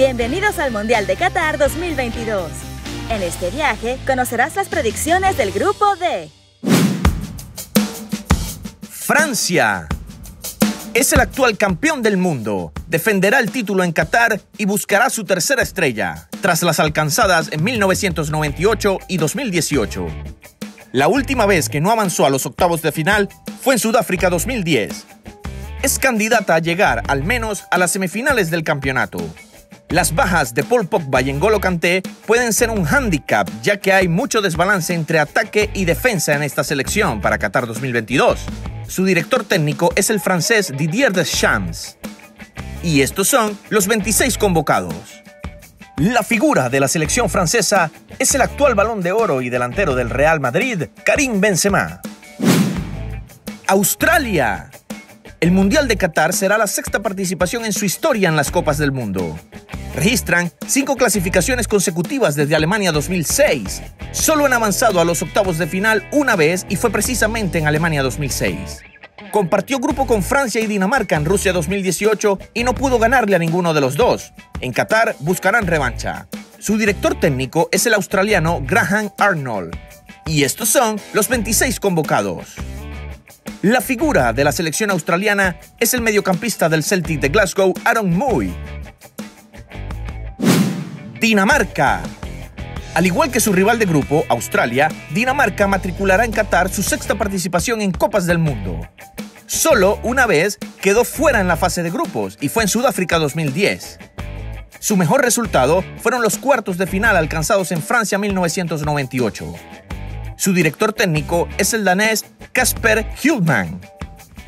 Bienvenidos al Mundial de Qatar 2022. En este viaje conocerás las predicciones del grupo D. Francia es el actual campeón del mundo, defenderá el título en Qatar y buscará su tercera estrella, tras las alcanzadas en 1998 y 2018. La última vez que no avanzó a los octavos de final fue en Sudáfrica 2010. Es candidata a llegar al menos a las semifinales del campeonato. Las bajas de Paul Pogba y N'Golo Kanté pueden ser un hándicap, ya que hay mucho desbalance entre ataque y defensa en esta selección para Qatar 2022. Su director técnico es el francés Didier Deschamps. Y estos son los 26 convocados. La figura de la selección francesa es el actual balón de oro y delantero del Real Madrid, Karim Benzema. Australia. El Mundial de Qatar será la sexta participación en su historia en las Copas del Mundo. Registran cinco clasificaciones consecutivas desde Alemania 2006. Solo han avanzado a los octavos de final una vez y fue precisamente en Alemania 2006. Compartió grupo con Francia y Dinamarca en Rusia 2018 y no pudo ganarle a ninguno de los dos. En Qatar buscarán revancha. Su director técnico es el australiano Graham Arnold. Y estos son los 26 convocados. La figura de la selección australiana es el mediocampista del Celtic de Glasgow, Aaron Moy, Dinamarca. Al igual que su rival de grupo, Australia, Dinamarca matriculará en Qatar su sexta participación en Copas del Mundo. Solo una vez quedó fuera en la fase de grupos y fue en Sudáfrica 2010. Su mejor resultado fueron los cuartos de final alcanzados en Francia 1998. Su director técnico es el danés Kasper Hultmann.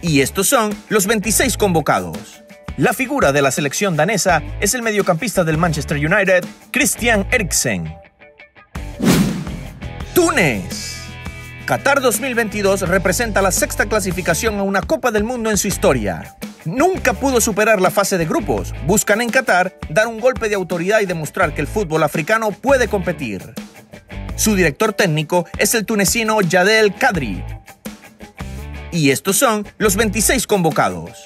Y estos son los 26 convocados. La figura de la selección danesa es el mediocampista del Manchester United, Christian Eriksen. Túnez. Qatar 2022 representa la sexta clasificación a una Copa del Mundo en su historia. Nunca pudo superar la fase de grupos. Buscan en Qatar dar un golpe de autoridad y demostrar que el fútbol africano puede competir. Su director técnico es el tunecino Yadel Kadri. Y estos son los 26 convocados.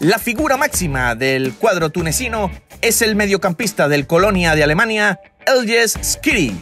La figura máxima del cuadro tunecino es el mediocampista del Colonia de Alemania, Elges Skiri.